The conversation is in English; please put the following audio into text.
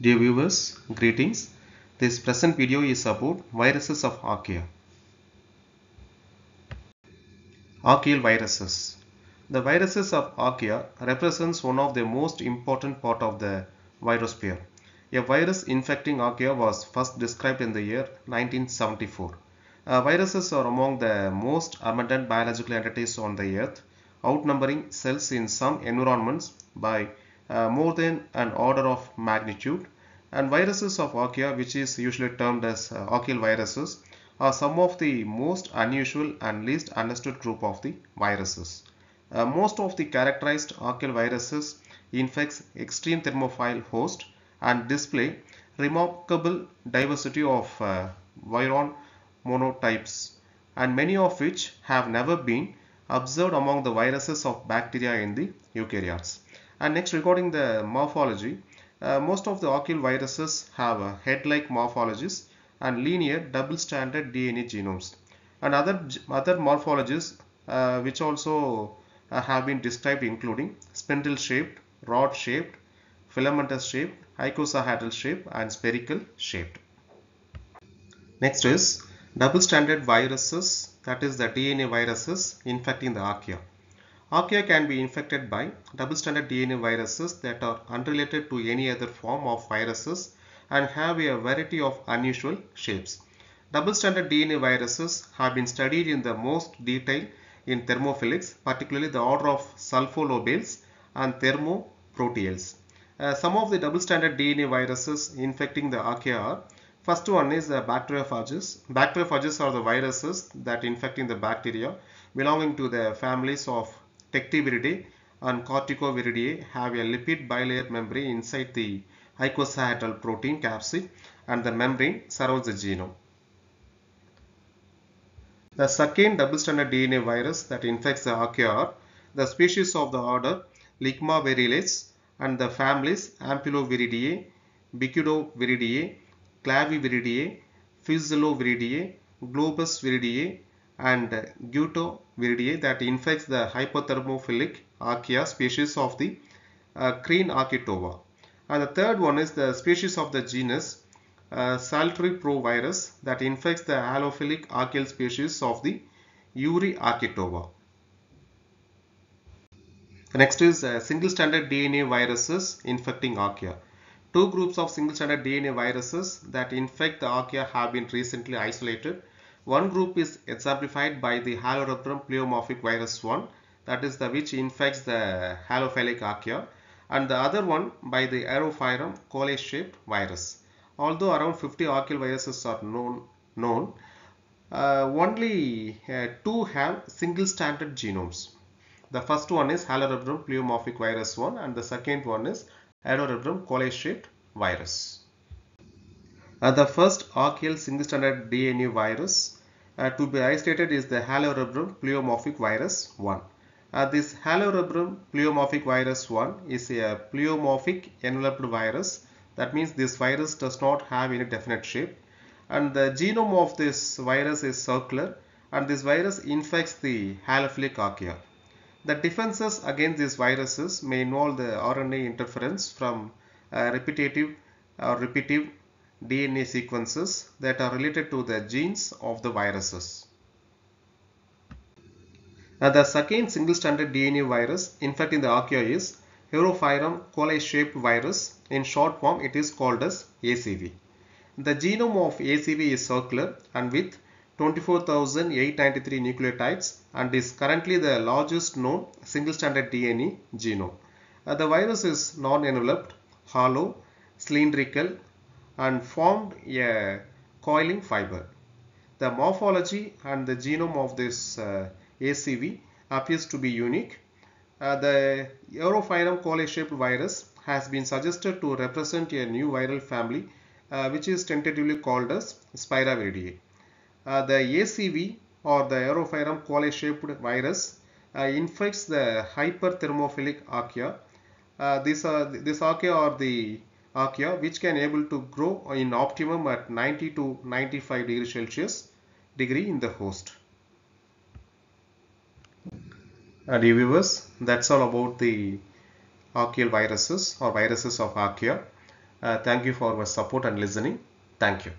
Dear viewers, greetings. This present video is about viruses of archaea. Archaeal viruses. The viruses of archaea represents one of the most important part of the virosphere. A virus infecting archaea was first described in the year 1974. Uh, viruses are among the most abundant biological entities on the earth, outnumbering cells in some environments by uh, more than an order of magnitude and viruses of archaea which is usually termed as uh, archaeal viruses are some of the most unusual and least understood group of the viruses. Uh, most of the characterized archaeal viruses infects extreme thermophile host and display remarkable diversity of uh, virion morphotypes and many of which have never been observed among the viruses of bacteria in the eukaryotes. And next regarding the morphology, uh, most of the archaeal viruses have a head-like morphologies and linear double-stranded DNA genomes. And other, other morphologies uh, which also uh, have been described including spindle-shaped, rod-shaped, filamentous-shaped, icosahedral shaped and spherical shaped. Next is double-stranded viruses that is the DNA viruses infecting the archaea. Archaea can be infected by double-stranded DNA viruses that are unrelated to any other form of viruses and have a variety of unusual shapes. Double-stranded DNA viruses have been studied in the most detail in thermophilics, particularly the order of sulfolobales and thermoproteales. Uh, some of the double-stranded DNA viruses infecting the archaea are First one is the bacteriophages. Bacteriophages are the viruses that infecting the bacteria belonging to the families of Tectiviridae and Corticoviridae have a lipid bilayer membrane inside the icosahedral protein capsid and the membrane surrounds the genome. The second double-stranded DNA virus that infects the archaea the species of the order Ligmaviridae and the families Ampullaviridae, Bicaudaviridae, Clavaviridae, Fuselloviridae, Globuloviridae and Guttaviridae that infects the hypothermophilic archaea species of the uh, Crenarchaeota. And the third one is the species of the genus uh, Salterprovirus that infects the halophilic archaeal species of the Euryarchaeota. Next is uh, single-stranded DNA viruses infecting archaea. Two groups of single-stranded DNA viruses that infect the archaea have been recently isolated. One group is exemplified by the Halorubrum pleomorphic virus 1 that is the which infects the halophilic archaea and the other one by the Aeropyrum coil-shaped virus. Although around 50 archaeal viruses are known, known uh, only uh, two have single-stranded genomes. The first one is Halorubrum pleomorphic virus 1 and the second one is Aeropyrum coil-shaped virus. Uh, the first archaeal single-stranded DNA virus uh, to be isolated is the Halorubrum pleomorphic virus 1. Uh, this Halorubrum pleomorphic virus 1 is a pleomorphic enveloped virus. That means this virus does not have any definite shape. And the genome of this virus is circular and this virus infects the halophilic archaea. The defenses against these viruses may involve the RNA interference from uh, repetitive or repeative DNA sequences that are related to the genes of the viruses. Now the second single-stranded DNA virus infecting the archaea is Aeropyrum coil-shaped virus. In short form, it is called as ACV. The genome of ACV is circular and with 24,893 nucleotides and is currently the largest known single-stranded DNA genome. Uh, the virus is non-enveloped, hollow, cylindrical and formed a coiling fiber. The morphology and the genome of this uh, ACV appears to be unique. Uh, the Aeropyrum coil-shaped virus has been suggested to represent a new viral family uh, which is tentatively called as Spiraviridae. Uh, the ACV or the Aerophyrum coliae-shaped virus uh, infects the hyperthermophilic archaea. Uh, this, uh, this archaea are the archaea which can able to grow in optimum at 90 to 95 degree Celsius degree in the host. Uh, dear viewers, that's all about the archaeal viruses or viruses of archaea. Uh, thank you for your support and listening. Thank you.